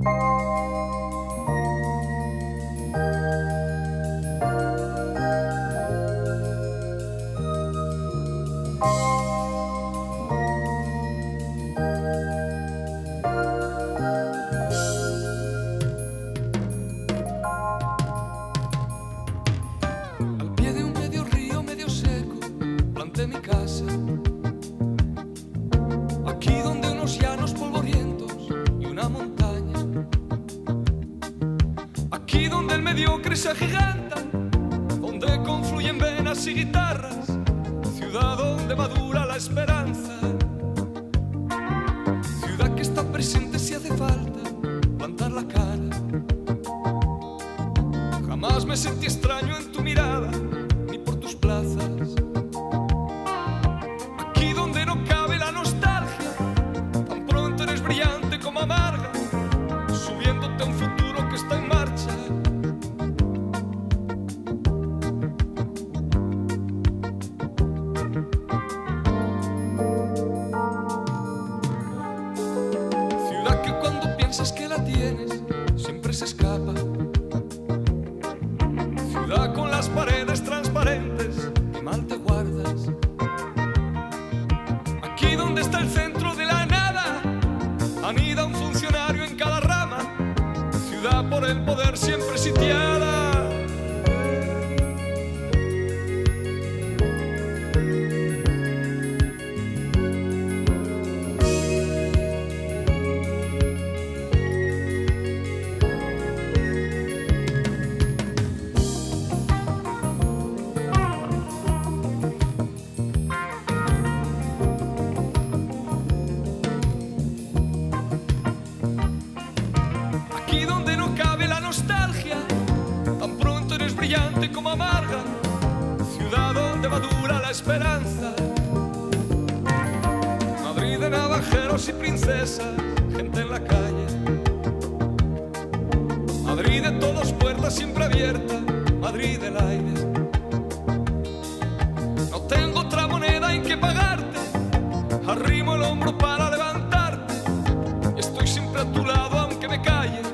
Thank you. Se agiganta, donde confluyen venas y guitarras. Ciudad donde madura la esperanza. Ciudad que está presente si hace falta plantar la cara. Jamás me sentí extraño en tu mirada, Ciudad por el poder siempre esperanza. Madrid de navajeros y princesas, gente en la calle. Madrid de todos, puertas siempre abiertas, Madrid del aire. No tengo otra moneda en que pagarte, arrimo el hombro para levantarte. Estoy siempre a tu lado aunque me calles.